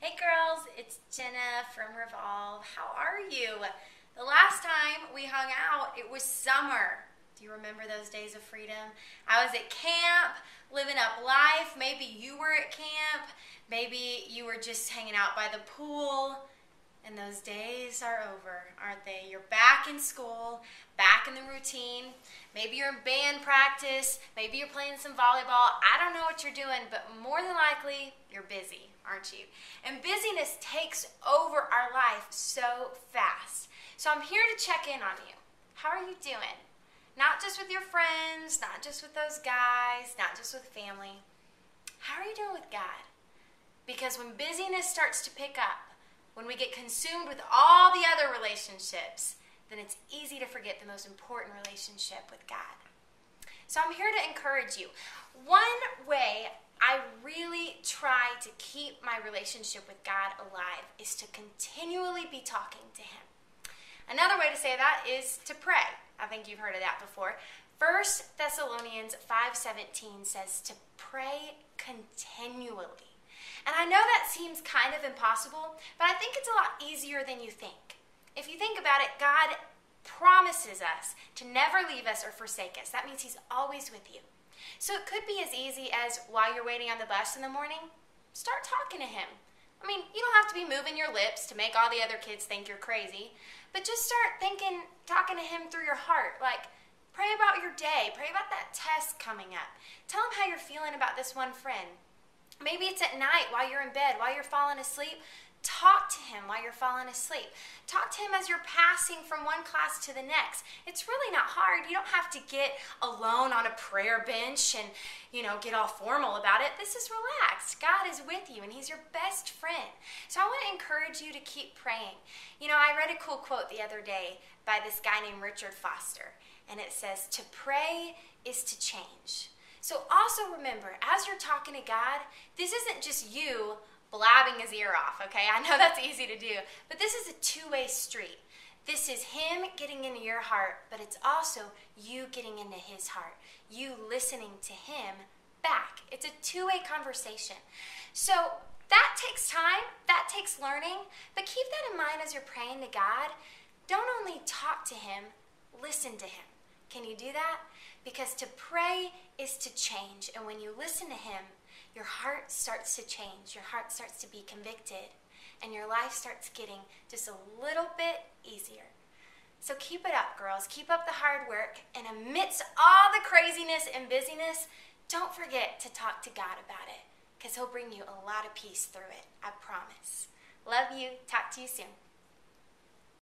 Hey girls, it's Jenna from Revolve. How are you? The last time we hung out, it was summer. Do you remember those days of freedom? I was at camp, living up life. Maybe you were at camp. Maybe you were just hanging out by the pool. And those days are over, aren't they? You're back in school, back in the routine. Maybe you're in band practice. Maybe you're playing some volleyball. I don't know what you're doing, but more than likely, you're busy, aren't you? And busyness takes over our life so fast. So I'm here to check in on you. How are you doing? Not just with your friends, not just with those guys, not just with family. How are you doing with God? Because when busyness starts to pick up, when we get consumed with all the other relationships, then it's easy to forget the most important relationship with God. So I'm here to encourage you. One way I really try to keep my relationship with God alive is to continually be talking to Him. Another way to say that is to pray. I think you've heard of that before. 1 Thessalonians 5:17 says to pray continually. And I know that seems kind of impossible, but I think it's a lot easier than you think. If you think about it, God promises us to never leave us or forsake us. That means He's always with you. So it could be as easy as while you're waiting on the bus in the morning, start talking to Him. I mean, you don't have to be moving your lips to make all the other kids think you're crazy, but just start thinking, talking to Him through your heart. Like, pray about your day, pray about that test coming up. Tell Him how you're feeling about this one friend. Maybe it's at night while you're in bed, while you're falling asleep. Talk to him while you're falling asleep. Talk to him as you're passing from one class to the next. It's really not hard. You don't have to get alone on a prayer bench and, you know, get all formal about it. This is relaxed. God is with you and he's your best friend. So I want to encourage you to keep praying. You know, I read a cool quote the other day by this guy named Richard Foster, and it says, To pray is to change. So also remember, as you're talking to God, this isn't just you blabbing his ear off, okay? I know that's easy to do, but this is a two way street. This is him getting into your heart, but it's also you getting into his heart, you listening to him back. It's a two way conversation. So that takes time, that takes learning, but keep that in mind as you're praying to God. Don't only talk to him, listen to him. Can you do that? Because to pray is to change. And when you listen to Him, your heart starts to change. Your heart starts to be convicted. And your life starts getting just a little bit easier. So keep it up, girls. Keep up the hard work. And amidst all the craziness and busyness, don't forget to talk to God about it because He'll bring you a lot of peace through it. I promise. Love you. Talk to you soon.